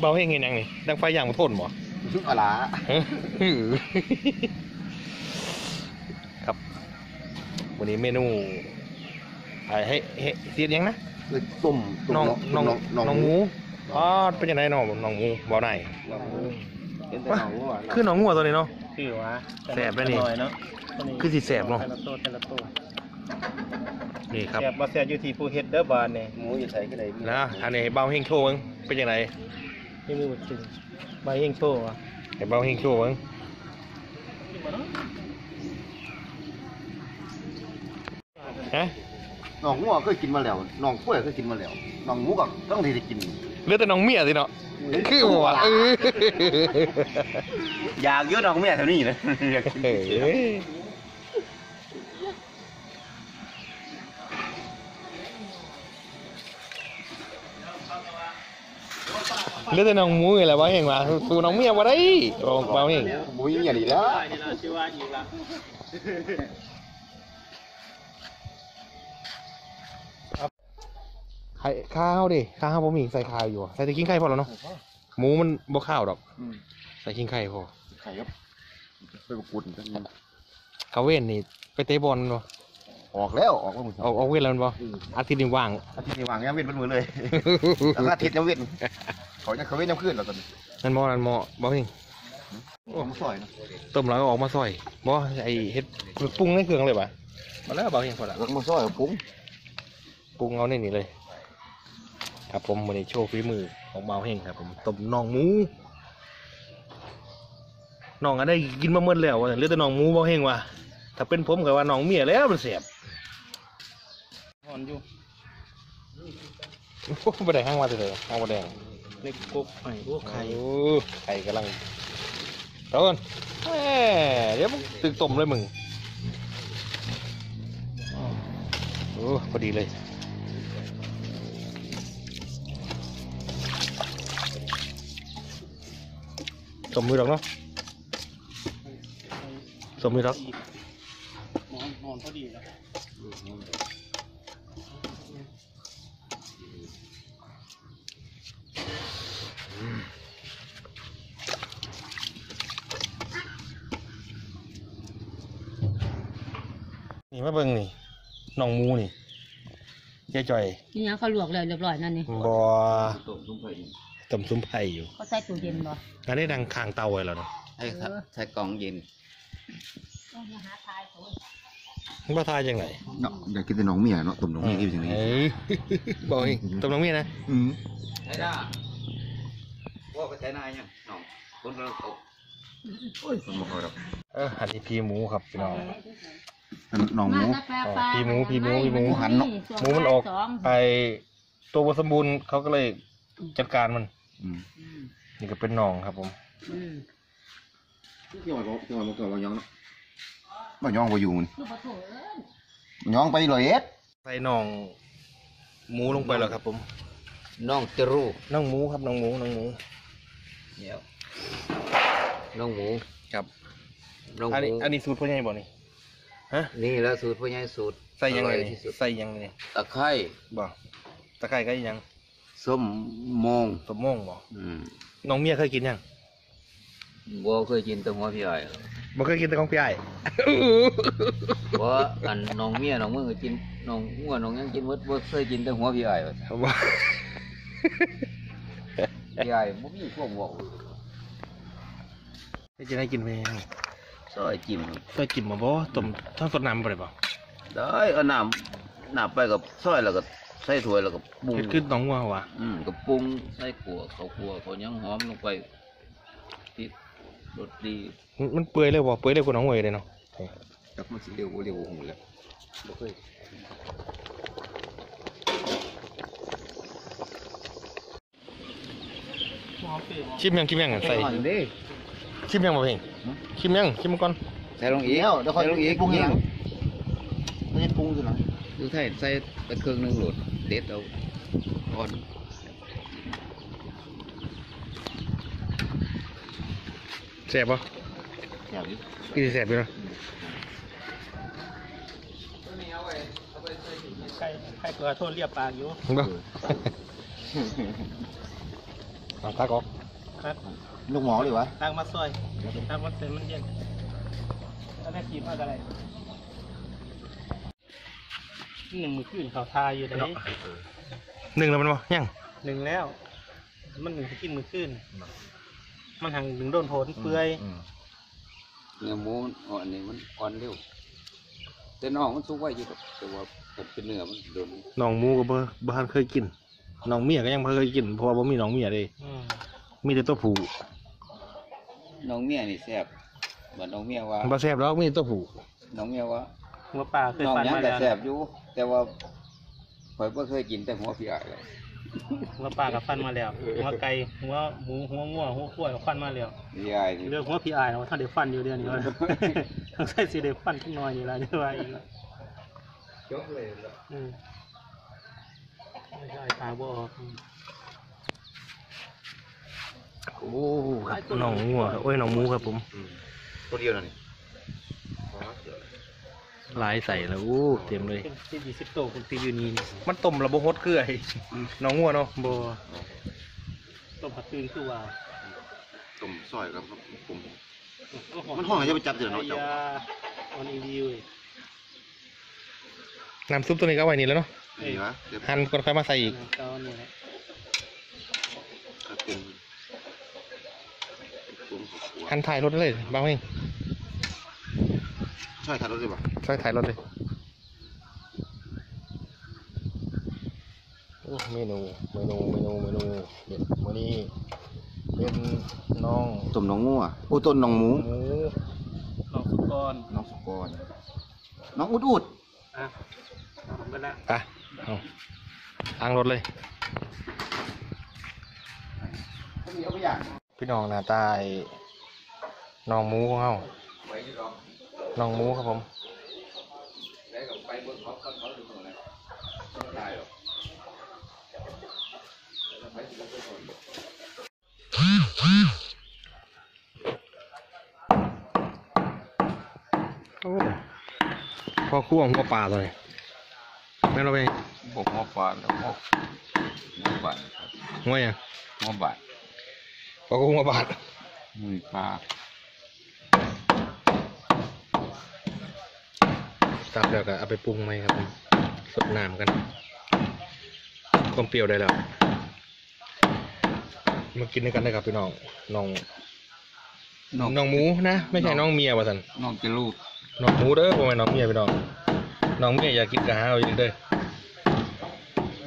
เบาเฮงเห็นยังนี่ดังไฟอย่างมาทนบ่อะไรครับ วันนี้เมนูไอ้ให้ให้เสียดยังนะเลยต้มต้มน้องน้องน้องน้องหมูอ๋อเป็นยังไงน้องน้องหมูบ่ไหนเป็นแต่น้องวัวคือน้องงัวตัวนี้เนาะคือวะแซ่บแล้วนี่อร่อยเนาะคือสิแสบเนาะแต่ละตัวแต่ละตัวนี่ครับแซ่บบ่แซ่บอยู่ที่ผู้เฮ็ดเด้อบานนี่หมูอยู่ใส่ก็ได้นะอันนี้เบาเฮงโชว์เบิ่งเป็นยังไง นี่มือจริงใบเฮงโชว์อะให้เบาเฮงโชว์เบิ่งฮะน้องวัวเคยกินมาแล้วน้องกล้วยเคยกินมาแล้วน้องหมูก็ต้องที่ได้กินเหลือแต่น้องเมียสิเนาะคือหัวเอออยากเยอะน้องเมียแถวนี้เลยอยากกิน เอ้ย เหลือแต่น้องหมูนี่แหละว่าเองว่าสู้น้องเมียบ่ได้บอกเบาเองหมูอย่างนี้แล้วไข่ข้าวดิข้าวผมมีใส่ข้าวอยู่อะใส่แต่กิ้งไข่พอแล้วเนาะหมูมันบ่ข้าวดอกใส่กิ้งไข่พอไข่ครับไปประกุดกันเขาเว้นนี่ไปเตะบอลบ่ ออกแล้วออกแล้วมึงเอาเอาเว้นแล้วแมันบ่อาทิตย์นี้ว่าง อาทิตย์นี้วางยังเว้นเป็นมือเลยแต่ว่าอาทิตย์ยังเว้นเขายังเขาเว้นยังขึ้นแล้วตอนนี้นั่นบ่นั่นบ่บ่เองโอ้มาซอยนะต้มแล้วก็ออกมาซอยบ่ไอเฮ็ดปรุงในเครื่องเลยปะมาแล้วบ่เองพอละแล้วมาซอยปุ้งปรุงเอาในนี่เลย ครับผมวันนี้โชว์ฝีมือของเบาเฮงครับผมต้มน่องหมูน่องอันได้กินมาเมื่อแล้วว่ะเหลือแต่น่องหมูเบาเฮงว่ะถ้าเป็นผมก็ว่าน่องเมียแล้วมันเสียบ หอนอยู่โอ้โหบ่ได้ห้างมาเลยห้างบ่แดงเล็กกบไข่พวกไข่โอ้ไข่กำลังเต้นแหมเดี๋ยวมึงตึกต้มเลยมึงโอ้พอดีเลยสมมือดอกเนาะสมมือดอกหอนหอนพอดีแล้ว นี่มาเบิ่งนี่น้องหมูนี่ยายจ่อยนี่ยังเขาลวกแล้วเรียบร้อยนั่นนี่บ่ต้มซุ้มไข่ต้มซุ้มไผ่อยู่เขาใส่ตู้เย็นบ่อันนี้ดังข้างเตาไว้แล้วเนาะใช่ครับใช้กล่องเย็นต้องมาหาทายเขามันบ่ทายจังไงเนาะอยากกินแต่น้องเมียเนาะต้มน้องเมียที่เป็นอย่างนี้เอ้ยบอกอีกต้มน้องเมียนะอืมใช่ได้ว่าไปใช้นายยังน้องคนเราตกโอ้ยคนมาคอยรับเออหันที่พีหมูครับพี่น้อง น้องหมูพี่หมูพี่หมูพี่หมู หันเนาะ หมูมันออกไอตัวบสมบูรณ์เขาก็เลยจัดการมัน อืมนี่ก็เป็นหนองครับผมที่ว่าเขาที่ว่ามันเกิดว่าย้องเนาะว่าย้องว่าอยู่มันลูกปลาโถเอ้ยมันย้องไปเลยเอ็ดใส่หนองหมูลงไปแล้วครับ ผมน้องจะรู้น้องหมูครับน้องหมูน้องหมูเดี๋ยวน้องหมูครับน้องหอันมูนี้อันนี้สูตรพ่อใหญ่บ่นี่ ฮะนี่แล้วสูตรพ่อใหญ่สูตรใส่ยังไงอร่อนี่ที่สุดใส่ยังไงนี่ตะไคร้บ่ตะไคร้ก็ยังส้มมงสมม่วงบ่อืมน้องเมียเคยกินยังบัวเคยกินแตะหัวพี่ไอ้บ่เคยกินแต่ของพี่ไอ้บัวอันน้องเมียน้องมึงก็กินน้องงัวน้องยังกินหมดบัวเคยกินแตะหัวพี่ไอ้ว่าบ่พี่ไอ้บ่มีพวกบอกจะได้กินไหม ซอยจิ้มเคยกินมาบ่ต้มทั้งสดน้ำบ่ได้บ่ได้เอาน้ำน้ำไปกับซอยแล้วก็ใส่ถ้วยแล้วก็ปรุงเฮ็ดคือน้องวัวว่ะอืมก็ปรุงใส่ขัวเขาขัวเขายังหอมลงไปพริกรสดีมันมันเปื่อยเลยบ่เปื่อยเลยกว่าน้องวัวเลยเนาะจักมันสิเร็วเร็วหูแล้วบ่เคยหอมเปรี้ยวชิมยังชิมยังอะใส่ ใส่ดิชิมยังบ่เพ่งชิมยังชิมก่อนใส่ลงอีกเดี๋ยวเดี๋ยวค่อยใส่ลงอีกปรุงทีหลังยิไม่ใช่ปรุงทีหลังดูไทยใส่ไปเครื่องหนึงโหลดเด็ดเอาอ่อนแซ่บบ่อย่างนี้กินสิแซ่บอยู่เนาะไข่ไข่เกลือโทษเรียบปากอยู่บ่ เอาตักออกครับ ลูกหมอเลยวะตั้งมาซอยตั้งมาเสร็จมันเย็นแล้วแม่กีบมาอะไรหนึ่งมือขึ้นเขาทาอยู่ไหนหนึ่งแล้วมันบ่ยังหนึ่งแล้ว มันหนึ่งกินมือขึ้น มันหังหนึ่งโดนโผลเปื่อยเนื้อหมูมันอ่อนนี่มันอ่อนเร็วแต่น้องมันสุกไว้อยู่ครับแต่ว่ามันเป็นเนื้อมันโดนน้องหมูก็บ่บ่ทันเคยกินน้องเมียก็ยังบ่เคยกินเพราะว่าบ่มีน้องเมียเด้อื มมีแต่ตัวผู้น้องเมียนี่แซ่บบัดน้องเมียว่าบ่แซ่บดอกมีแต่ตัวผู้น้องเมียว่าหัวปลาเคยน้องฟันยังมาแต่แล้วแซ่บอยู่แต่ว่าข่อยบ่เคยกินแต่หัวพี่อ้ายเลยหัวปลากับฟันมาแล้วหัวไก่หัวหมูหัวงัวหัวขั้วกับฟันมาแล้วพี่อ้ายนี่เรื่องหัวพี่อายเนาะถ้าเดี๋ยวฟันอยู่เดือนนี้เลยต้องใส่สีเดี๋ยวฟันขึ้นหน่อยนี่ละนี่ว่าอีกแล้วจบเลยล่ะอืมไม่ใช่ตาบออกอืม โอ้ครับน้องงัวโอ้ยน้องหมูครับผมตัวเดียวนั่นนี่หลายใส่แล้วโอ้เต็มเลยเป็นที่ยี่สิบโตคุณตีอยู่นี่นี่มันต้มแล้วบ่ฮดเกลือไอ้น้องงัวเนาะบอต้มผัดตื่นคือว่าต้มซอยครับผมโโมันห้องอะไรจะไปจับเดี๋ยวเนาะเจ้าไอ้ยออนอีดีเว้ยน้ำซุปตัวนี้ก็เอาไว้นี่แล้วเนาะนี่วะเดี๋ยวหั่นก่อนค่อยมาใส่อีกตอนนี้แหละก็เป็นต้ มหัวหั่นถ่ายรถเลยบางเองช่วยทานรถได้ปะใส่ถ่ายรถเลยโอ้เมนูเมนูเมนูเมนูเด็ดมื้อนี้เป็นน้องต้มน้องงัวโอ้ต้นน้องหมูหมูลองสุกก่อนน้องสกอนน้องอุดอุดอะเอาไปละไปเอาล้างรถเลยเขามีเอาไปอย่างพี่น้องหน้าใต้ น้องหมูของเฮาไว้อยู่ดอกน้องหมูครับผมแล้วก็ไปเบิ่งเขาเขาเขาดูตรงนั้นบ่ได้หรอกแล้วไปสิแล้วไปก่อนโอ้พอคั่วหัวปลาตัวนี้แม่นเราไปบอกหัวปลาแล้วหัวหัวบาดครับหัวยังหัวบาดพอคั่วหัวปลามือปลา ตับแล้วก็เอาไปปรุงไหมครับผมสดน้ำกัน ความเปรี้ยวได้แล้วมากินด้วยกันได้ครับพี่น้องน้องน้องน้องหมูนะไม่ใช่น้องเมียว่ะสันน้องจะลูกน้องหมูเด้อผมเป็นน้องเมียพี่น้องน้องเมียอยากกินกะหาเอาอยู่เด้อ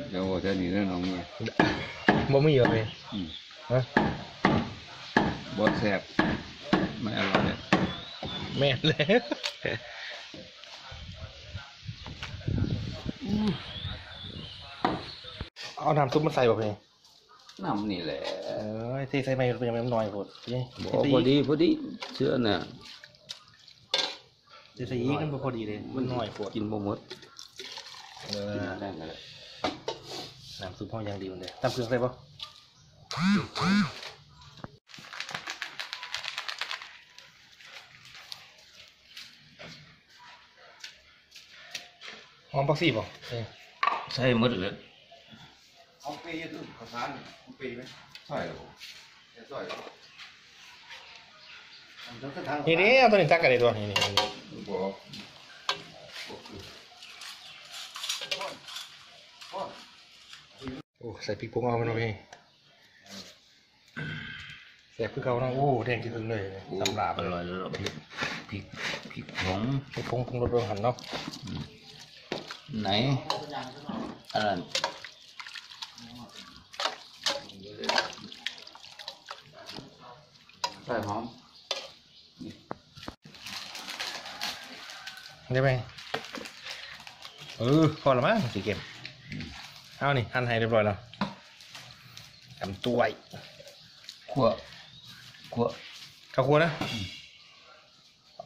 เดี๋ยวว่าจะหนีแล้วน้องเนี่ยบ่มีเหรอพี่อืมฮะบดแสบไม่อร่อยเลยแม่นเลย เอาน้ำซุปมาใส่บ่พี่น้ำนี่แหละเอ้ยที่ใส่ไม่เป็นยังไงน้อยโพดพี่บอกพอดีพอดีเชื่อน่ะที่ใส่อีกมันบ่พอดีเลยมันน้อยโพดกินบ่หมดเอกินอได้กันเลยน้ำซุปห้องยังดีมันเลยตามเครื่องใส่ปะ หอมปักซี่ป่ะใช่หมดเลยเอาปียืดข้าวสารเอาปีไหมใช่หรอใช่หรอนี่นี่เอาตัวนี้ตักกันเลยตัวนี่นี่นี่บอกโอ้ใส่พริกผงเอาไปหน่อยแซ่บคือเขาเนาะโอ้แดงที่ถึงเลยสำหรับอร่อยแล้วพริกพริกพริกผงพริกผงปรุงรสเรื่องหันเนาะ ไหนอันนั้นใส่หอมได้ไหมเออพอละมั้งสีเกมเอานี่หั่นให้เรียบร้อยแล้วทำตัวไว้ขั่วขั่วข้าวคั่วนะ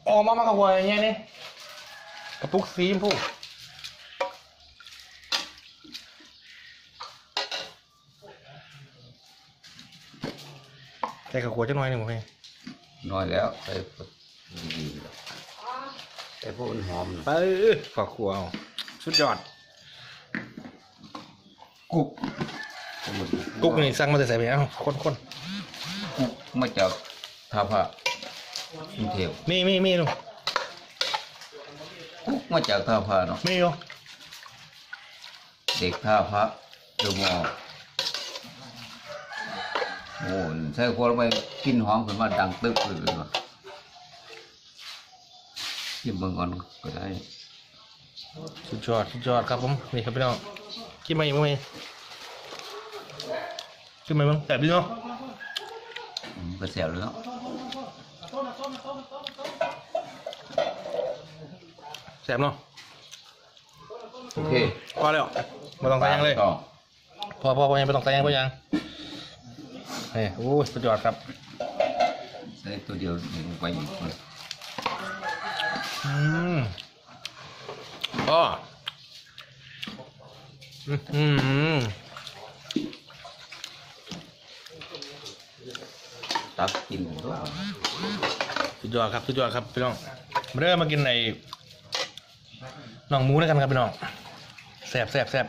ออกมา มาข้าวคั่วอย่างเงี้ยนี่กระปุกสีชมพู ส่ข้าวคั่วจังหน่อยหนึ่งมั้ยน้อยแล้วใส่พวกดีๆแล้วใส่พวกมันหอมน่ะไปข้าวคั่วเอาสุดยอดกุ๊กสมุนไพรกุ๊กนี่สั่งมาแต่ใส่ไปเอ้าคนคนกุ๊กมาจากท่าพระกรุงเทพมีมีมีลูกกุ๊กมาจากท่าพระเนาะมีอยู่เด็กท่าพระเดอะมอลล์ โอ้ใช่คนไปกินหอมขึ้นมาดังตึ๊บเลยว่ะกินเบิ่งก่อนก็ได้สุดยอดสุดยอดครับผมนี่ครับพี่น้องกินมาอีกมั้ยกินมาบ้างแต่บดีเนาะอืมก็แซ่บเลยเนาะแซ่บเนาะโอเคพอแล้วไม่ต้องใส่ยังเลยต่อพอพอพอยังไม่ต้องใส่ยังพอยัง เฮ้ยโอ้ยสุดยอดครับใส่ตัวเดียวหนึ่งไปอีกคนอืมก็อืมอืมตักกินด้วยสุดยอดครับสุดยอดครับพี่น้องมาเริ่มมากินในน่องหมูด้วยกันครับพี่น้องแซ่บแซ่บแซ่บ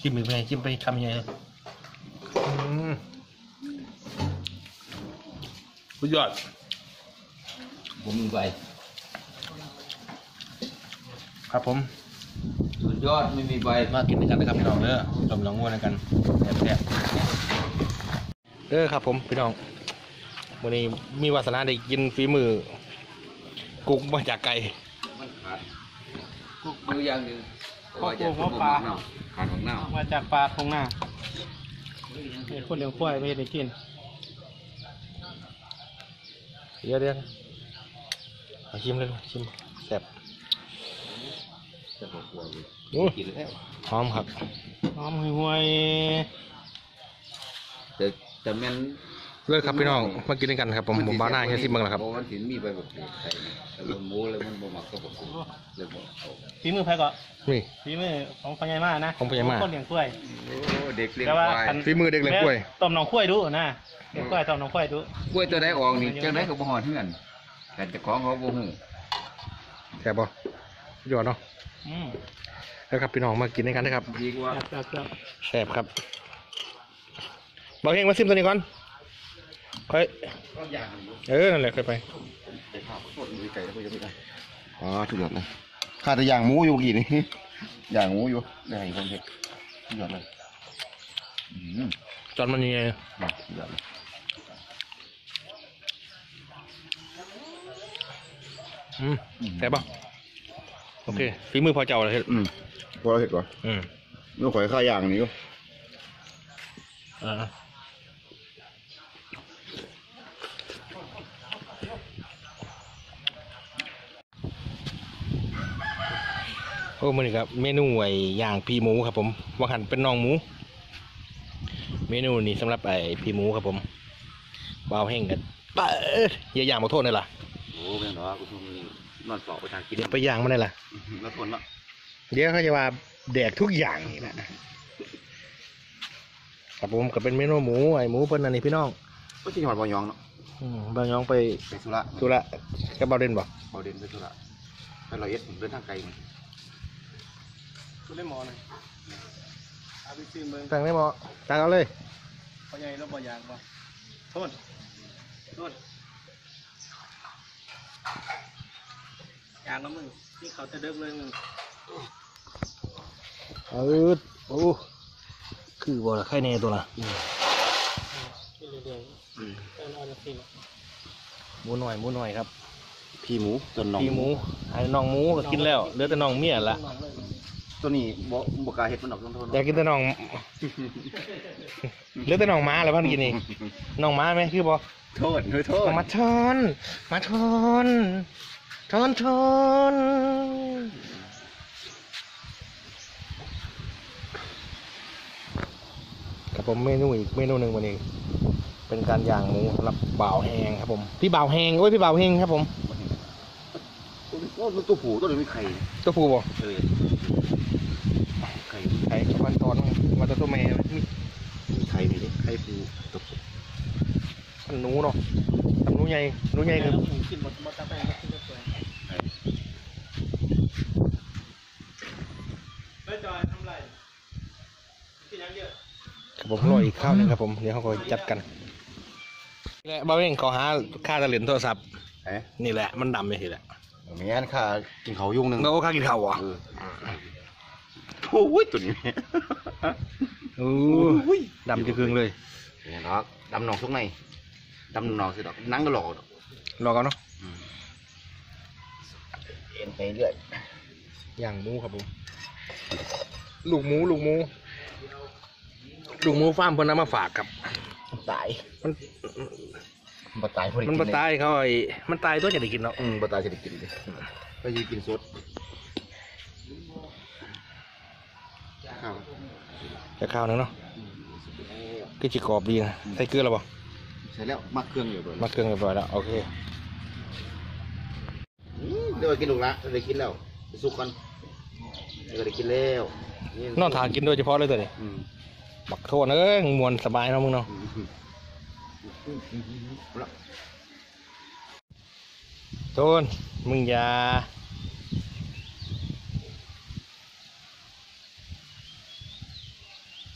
จิ้มอีกไปจิ้มไปทำยังไง สุดยอด ผมมีใบครับผมสุดยอดไม่มีใบมากินด้วยกันนะครับพี่น้องเด้อต้มน้องงัวด้วยกันแซ่บแซ่บเด้อครับผมพี่น้องวันนี้มีวาสนาได้กินฝีมือ กุ๊กมาจากไก่มันขาดกุ๊กมืออย่างหนึ่งเพราะว่าจะขาดของเน่าขาดของเน่ามาจากปลาทงหน้าไอ้คนเลี้ยงควายไม่ได้กิน เดี๋ยวเดี๋ยวมาชิมเลยลูกชิมแซ่บจะบอกว่าโอ้ยกินแล้วหอมครับหอมห่วยแต่แต่แม่น เลิกครับพี่น้องมากินด้วยกันครับผมผมบ้าหน้าแค่สิบเมืองแล้วครับเพราะมันถึงมีใบบักเขือใส่นะแต่มันหมูเลยมันบ่มักก็บอกเลยบอกเอาๆฝีมือไผก็นี่ฝีมือของพญายมานะของพญาม่าคนเลี้ยงกล้วยโอ้เด็กเลี้ยงแต่ว่าควายคันฝีมือเด็กเลี้ยงกล้วยต้มน้องกล้วยดูนะเลี้ยงกล้วยต้มน้องกล้วยดูกล้วยตัวใดออกนี่จังไดก็บ่ฮอดเฮือนแต่เจ้าของเขาบ่ฮู้แซ่บปะยอดเนาะอืมแล้วครับพี่น้องมากินด้วยกันนะครับดีกว่าครับครับแซ่บครับบอกเฮงมาซิมตัวนี้ก่อน ค่อยเออ นั่นแหละค่อยไปอ๋อทุกอย่างเลยขาดแต่อย่างหมูอยู่เมื่อกี้นี่อย่างหมูอยู่ได้อีกคนเห็ดทุกอย่างเลยอืมจอนมันยังไงมาทุกอย่างเลยอืมแซ่บปะโอเคฝีมือพอเจ้าเลยเฮ็ดอืมพอเราเห็ดก่อนอืมเมื่อข่อยข้าอย่างนี้ก็อ่า โอ้มันนี่ครับเมนูไอ้ย่างพีหมูครับผมว่าหันเป็นน่องหมู เมนูนี้สำหรับไอ้พีหมูครับผมว้าวแห้งกันเปิดอย่าย่างมาโทษเลยล่ะโอ้แม่นดอกกูมีนอนเฝ้าไปทางกินเดี๋ยวไปย่างมาเลยล่ะแล้วทนละเดี๋ยวเขาจะว่าแดกทุกอย่างนี่นะครับผมก็เป็นเมนูหมูไอ้หมูเพิ่นอันนี้พี่น้องก็ที่หอดบอยองเนาะอืมบางยองไปไปสุระธุระกับเบาเด่นบ่เบาเด่นไปสุระไปร้อยเอ็ดผมเดินทางไกลนี่ คุณได้หมอหน่อยเอาไปซื้อเมืองสั่งได้บ่สั่งเอาเลยพญายแล้วบ่อยากบ่โทษโทษอยากแล้วมึงนี่เขาจะเดิกเลยมึงเออโอ้คือบ่ละไข่แน่ตัวละเรื่อยๆเออเอาสิหมูหน่อยหมูหน่อยครับ พี่หมูตัวน้องพี่หมูไอ้น้องหมูก็กินแล้วเหลือแต่น้องเมียละ ตัวนี้บ่บ่กล้าเห็ดมันออกต้นทนอยากกินแต่น้องเหลือแต่น้องหม้าแล้วพันกินนี่น้องหม้าไหมคือบ่โทษเฮ้ยโทษมาทอนมาทอนทอนทอนครับผมเมนูอีกเมนูหนึ่งวันนี้ เป็นการย่างหมูสำหรับบ่าวแหงครับผม พี่บ่าวแหงโอ้ยพี่บ่าวแหงครับผม โอ้มันตัวผูตัวนี้มีไข่ตัวผู้บ่เออไข่ ไอ้วันตอน วันตัวแม่นี่มีไข่นี่ดิไข่ผูตัวผูมันหนูเนาะทำหนูใหญ่หนูใหญ่คือกินหมดหมดตาแป้งก็กินได้สวยเฮ้ยจอยทำไรผมรออีกข้าวหนึงครับผมเดี๋ยวเขาก็จัดกันนี่แหละบ้าเองขอหาค่าตะเหรียญโทรศัพท์นี่แหละมันดำไปทีแหละมีงานค่ากินเขายุ่งหนึงเราค่ากินเขาวอะโอ้ยตัวนี้ โอ้ยดำจะครึ่งเลยเนี่ยดอกดำหนองทุกในดำหนองสิดอกนั่งก็หลอกดอกรอกันเนาะเอ็นไปเรื่อยย่างหมูครับผมลูกหมูลูกหมูลูกหมูฟาร์มเพิ่นนำมาฝากครับตายมันบ่ตายพอดีมันกิบ่เลยตายเขาไอ้มันตายตัวจะได้กินเนาะอืมบ่ตายจะได้กินเลยไปยืนกินสดข้าว จะข้าวหนึงเนาะก็จิกรอบดีนะใส่เกลือแล้วบ่ใช่แล้วมักเครื่องอยู่ด้วยมาเครื่องเรียบร้อยแล้วโอเคอืมเดี๋ยวไปกินลูกละได้กินแล้วไปสุกกันเดี๋ยวได้กินแล้วนอนทานกินโดยเฉพาะเลยตัวนี้อืมบักโทษเอ้ยมวนสบายเนาะมึงเนาะอืมอืมอืมอืมอืมแล้วโทนมึงอย่า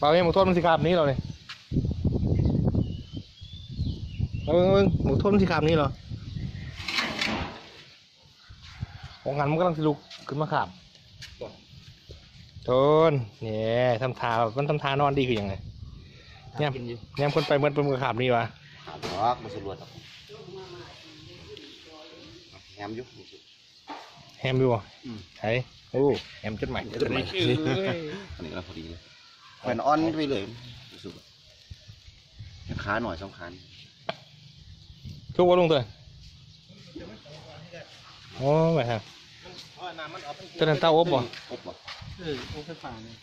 ปล่าเองมึงโทษมึงสิขาบนี้เหรอเนี่ยเอาเบิ่งเอาเบิ่งมึงโทษมึงสิขาบนี้เหรอของหันมันกำลังสิลุกขึ้นมาขาบโทนเนี่ยทำทามันทำทานอนดีคือยังไงเนี่ยกินอยู่แนมคนไปเหมือนเป็นมือขาบนี่วะขาดดอกมาสรวจดอกแฮมอยู่แฮมอยู่บ่อืมใช่โอ้แฮมจดใหม่จดใหม่อันนี้ก็พอดีเลย แผ่นอ่อนไปเลยรู้สึกว่าขาหน่อยสองขาทุกวันลงเถอะโอ้ไม่ครับเพราะว่าน้ำมันออกทั้งเจะนั่นเต้าอบบ่อบบ่เออองค์ไฟฟ้าเนี่ย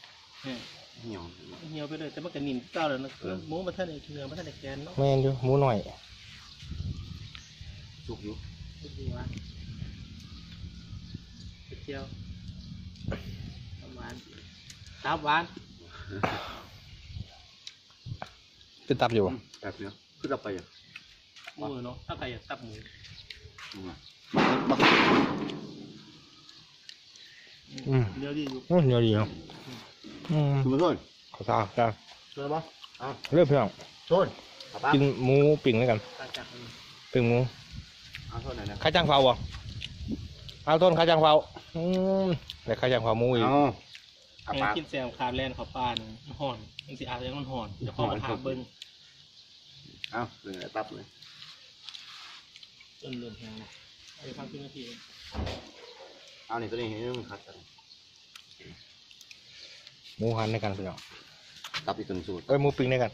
เนี่ยเหี่ยวเหี่ยวไปเลยแต่มันก็นิ่มเก้าแล้วนะหมูมันท่านไอ้เนื้อมันท่านไอ้แกนเนาะแม่นอยู่หมูหน่อยสุกอยู่ดูว่าเจียวหวานตับหวาน เป็นตับอยู่บ่แบบเนี้ยขึ้นเราไปอะหมูเนาะถ้าใครอยากตับหมูอืมมักอืมเนื้อดีอยู่โอ้เหนียวดีเนาะอืมคุณผู้ชมขอทราบครับเจอปะเริ่มเพียงโทษเอาปะกินหมูปิ่งแล้วกันตาจักมันปิ่งหมูเอาโทษหน่อยนะข้าจ้างเฝ้าบ่เอาต้นข้าจ้างเฝ้าอืมแต่ข้าจ้างเฝ้าหมูอีกเอาเอา แม่ปะกินแซมคาร์แลนด์เขาปานมันห่อนมันสิอาจจะมันห่อนเดี๋ยวพ่อมาถามเบิ้งเอาเลยตับเลยจนเลื่อนแหงนะเอาไปฟังขึ้นนาทีเอานี่ตัวนี้ให้มันขัดกันหมูหันในกันพี่น้องตับอีกตัวหนึงสูตรเอ้ยหมูปิ่งในกัน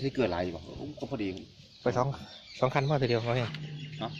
ใช้เกลือหลายอยู่ป่ะก็พอดี ไปสองสองคันมาทีเดียวเขาเองเนาะ